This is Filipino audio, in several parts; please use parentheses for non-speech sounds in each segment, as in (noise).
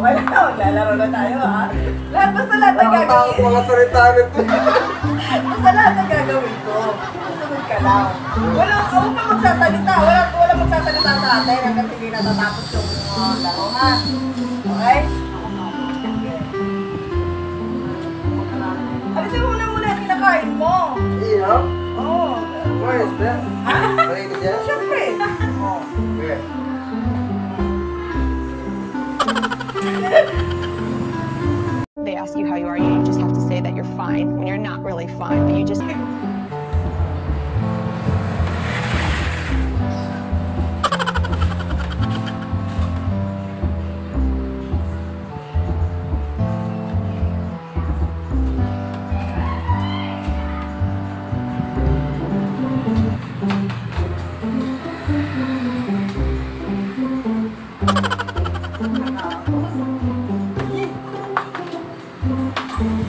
na tayo ha. Lahat, basta lahat ng Nakakatawa gagawin. ko mga salita nito. Basta lahat ng gagawin ko. Susunod ka lang. Wala, huwag ka magsasalita. Wala, wala magsasalita sa atin hanggang hindi natatapos yung uh, laro ha. Okay? Alisin mo na muna yung kinakain mo. Iyo? Oo. Mayos ba? Malinis yan? Siyempre. Oo. Okay. They ask you how you are, you just have to say that you're fine when you're not really fine, but you just. Hindi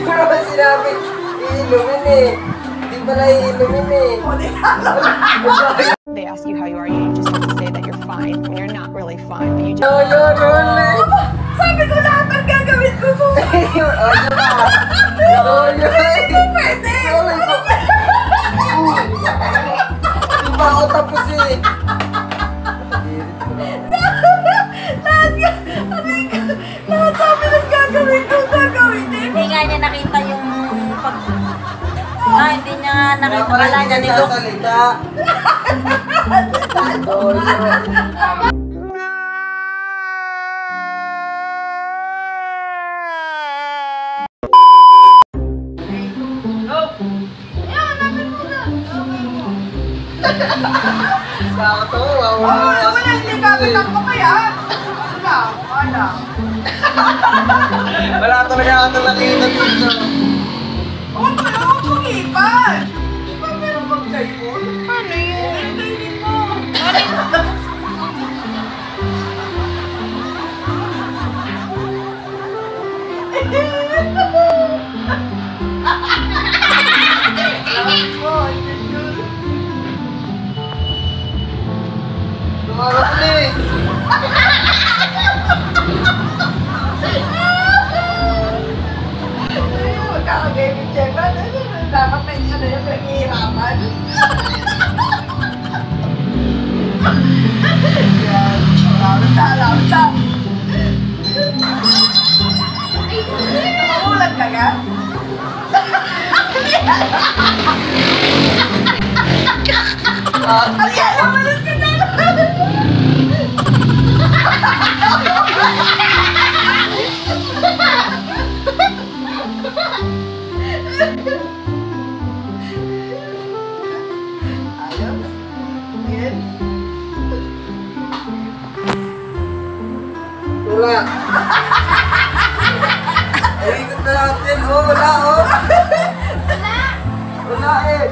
ko naman sinabi iinumin eh. Hindi pala iinumin eh. O, di na. They ask you how you are, you just have to say that you're fine when you're not really fine, but you just. Yo, yo, ulit. Sabi ko lahat ng gagawin ko yo, yo, yo. Pwede. Sorry po. Hindi pa ako tapos eh. Lahat ka, lahat sabi ng gagawin ko, gagawin din. Hindi nga niya nakita yung pag... Ah, hindi niya nga nakita pala hindi niya nilok. (laughs) Yo, yo. Nakakatawa, wala. wala, hindi gamit ang kamay ah. Wala, wala. Wala talaga ako nakita dito. Siya ba? Dapat may ano yung pinaghihirapan. Yan. Lawit na, lawit na. Mamulat ka ka? Ariana, mamulat ka Una ơ Una Una ê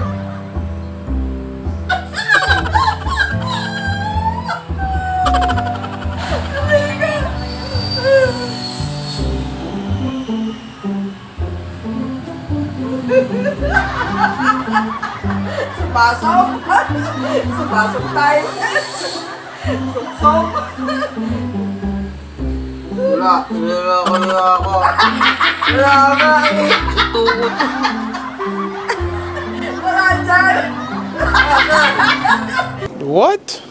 bà sông bà sông tay sông sông What?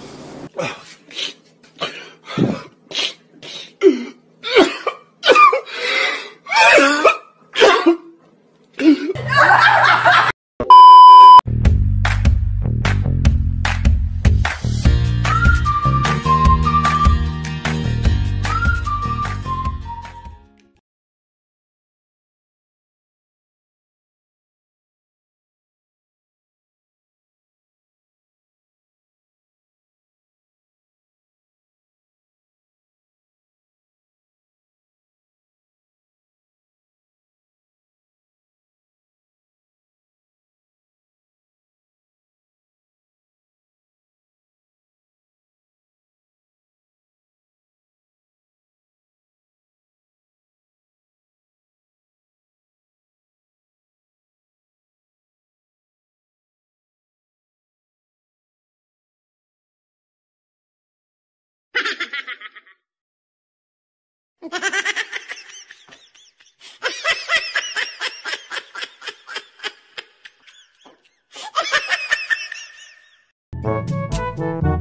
Bye.